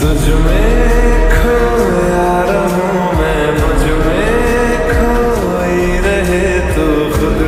तुझ में खोया रहूँ मैं मुझमें खोई रहे तू खुद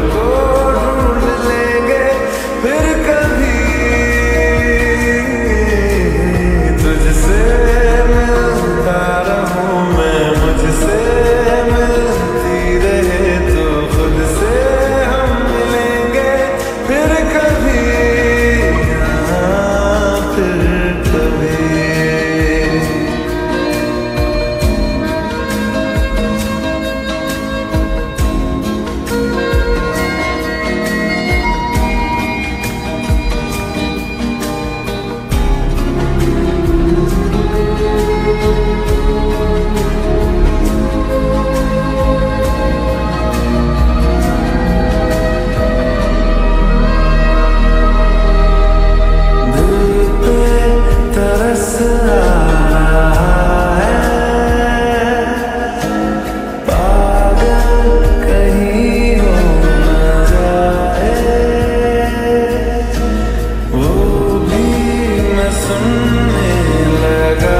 सुनने लगा